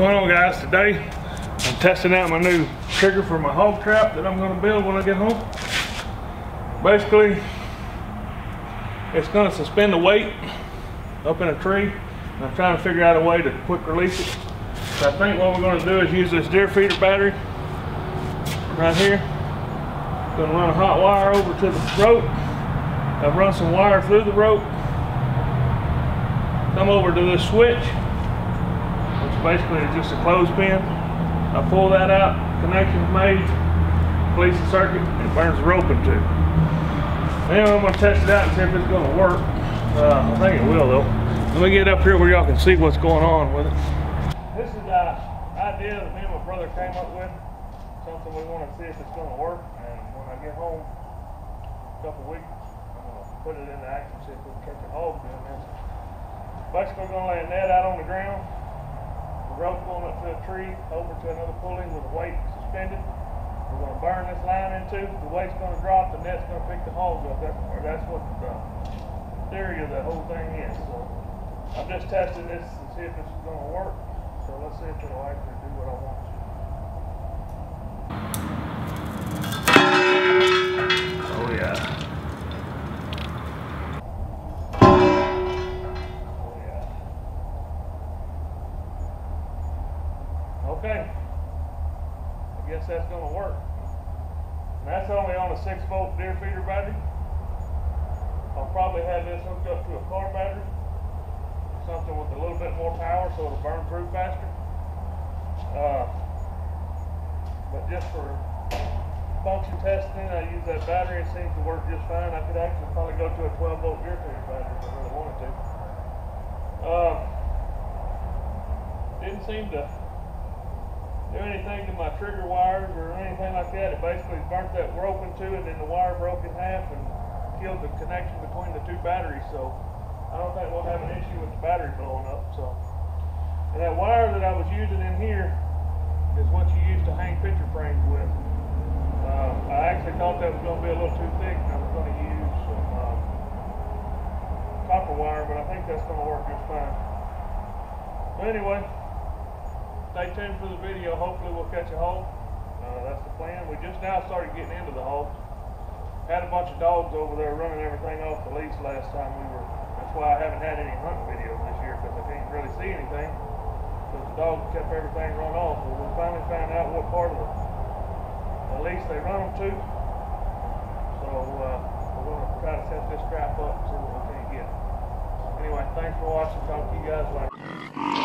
going on guys? Today I'm testing out my new trigger for my hog trap that I'm going to build when I get home. Basically, it's going to suspend the weight up in a tree. And I'm trying to figure out a way to quick release it. So I think what we're going to do is use this deer feeder battery right here. Going to run a hot wire over to the rope. I've run some wire through the rope. Come over to this switch basically it's just a clothespin. I pull that out, connection's made, release the circuit, and burns the rope in two. Anyway, I'm gonna test it out and see if it's gonna work. Uh, I think it will though. Let me get up here where y'all can see what's going on with it. This is the idea that me and my brother came up with. Something we want to see if it's gonna work. And when I get home in a couple weeks, I'm gonna put it into action, see if we can catch a hog doing this. Basically, we're gonna lay a net out on the ground rope going up to a tree, over to another pulley with a weight suspended. We're going to burn this line into, the weight's going to drop, the net's going to pick the hogs up. That's, that's what the theory of the whole thing is. So I'm just testing this to see if it's going to work. So let's see if it'll actually do what I want to. Okay. I guess that's going to work. And that's only on a 6 volt deer feeder battery. I'll probably have this hooked up to a car battery. Something with a little bit more power so it'll burn through faster. Uh, but just for function testing, I use that battery. It seems to work just fine. I could actually probably go to a 12 volt deer feeder battery if I really wanted to. Uh, didn't seem to do anything to my trigger wires or anything like that. It basically burnt that rope in two and then the wire broke in half and killed the connection between the two batteries. So I don't think we'll have an issue with the battery blowing up. So and that wire that I was using in here is what you use to hang picture frames with. Uh, I actually thought that was going to be a little too thick. I was going to use some uh, copper wire, but I think that's going to work just fine. But anyway, stay tuned for the video. Hopefully we'll catch a hog. Uh, that's the plan. We just now started getting into the hogs. Had a bunch of dogs over there running everything off the leash last time we were. That's why I haven't had any hunting videos this year because I can't really see anything. Because the dogs kept everything run off. But we finally found out what part of the, the leash they run them to. So uh, we're going to try to set this trap up and see what we can get. Anyway, thanks for watching. Talk to you guys later.